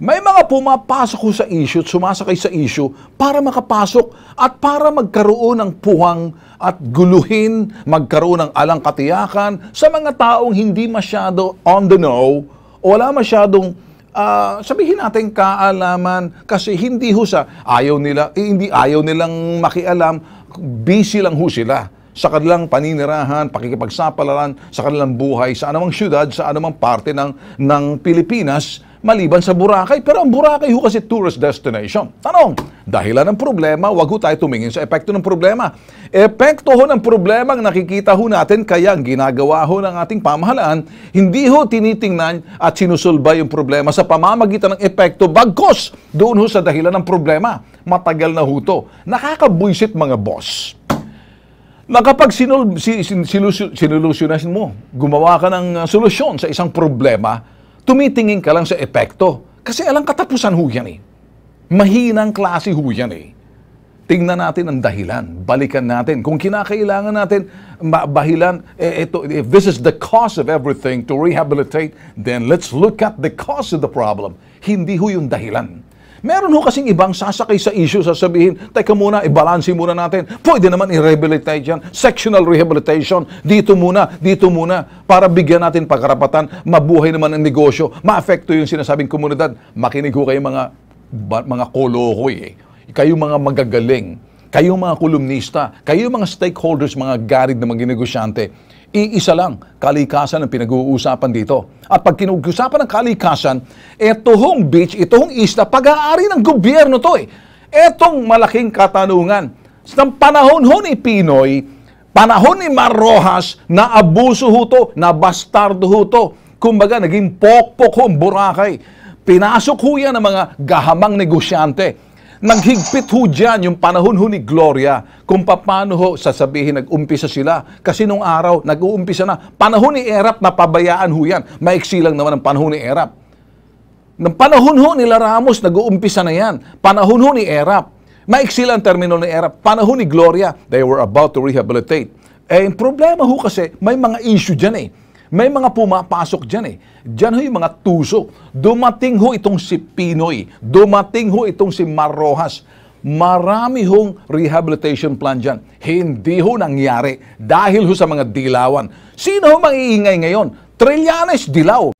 May mga pumapasok sa issue at sumasakay sa issue para makapasok at para magkaroon ng puwang at guluhin, magkaroon ng alang katiyakan sa mga taong hindi masyado on the know o wala masyadong ah, sabihin natin kaalaman kasi hindi ho sa ayaw nila, eh, hindi ayaw nilang makialam, busy lang ho sila sa kanilang paninirahan, pakikipagsapalaran sa kanilang buhay sa anumang syudad, sa anumang parte ng, ng Pilipinas, maliban sa Boracay. Pero ang Boracay ho kasi tourist destination. Tanong, dahilan ng problema, wag ho tayo tumingin sa epekto ng problema. Epekto ho ng problema ang nakikita ho natin kaya ang ginagawa ho ng ating pamahalaan, hindi ho tinitingnan at sinusulba yung problema sa pamamagitan ng epekto bagkos doon ho sa dahilan ng problema. Matagal na ho to. Nakakabwisit mga boss na kapag sinul, si, sin, silusu- sinulusyonan mo, gumawa ka ng uh, solusyon sa isang problema, tumitingin ka lang sa epekto. Kasi alang katapusan ho yan eh. Mahinang klase ho yan eh. Tingnan natin ang dahilan. Balikan natin. Kung kinakailangan natin bahilan, eh, ito, if this is the cause of everything to rehabilitate, then let's look at the cause of the problem. Hindi ho yung dahilan. Meron ho kasing ibang sasakay sa issue, sasabihin, teka muna, i-balance muna natin. Pwede naman i-rehabilitate yan. Sectional rehabilitation. Dito muna, dito muna. Para bigyan natin pagkarapatan, mabuhay naman ang negosyo, maapekto yung sinasabing komunidad. Makinig ho kayo mga, mga kolokoy eh. Kayo mga magagaling. Kayo mga kolumnista. Kayo mga stakeholders, mga garid na mga negosyante. Iisa lang, kalikasan ang pinag-uusapan dito. At pag kinag-usapan ng kalikasan, ito hong beach, ito hong isla, pag-aari ng gobyerno to eh. Etong malaking katanungan. Sa panahon ho ni Pinoy, panahon ni Mar Rojas, na abuso ho to, na bastardo ho to. Kumbaga, naging pokpok ho ang Boracay. Pinasok ho yan ng mga gahamang negosyante. Naghigpit ho dyan yung panahon ho ni Gloria kung paano ho sasabihin nag-umpisa sila. Kasi nung araw, nag-uumpisa na. Panahon ni Erap, napabayaan ho yan. Maiksi lang naman ang panahon ni Erap. Ng panahon ho nila Ramos, nag-uumpisa na yan. Panahon ho ni Erap. Maiksi lang ang termino ni Erap. Panahon ni Gloria, they were about to rehabilitate. Eh, problema ho kasi, may mga issue dyan eh. May mga pumapasok dyan eh. Dyan ho yung mga tusok. Dumating ho itong si Pinoy. Dumating ho itong si Mar Rojas. Marami hong rehabilitation plan dyan. Hindi ho nangyari dahil ho sa mga dilawan. Sino ho mangiingay ngayon? Trillanes, dilaw.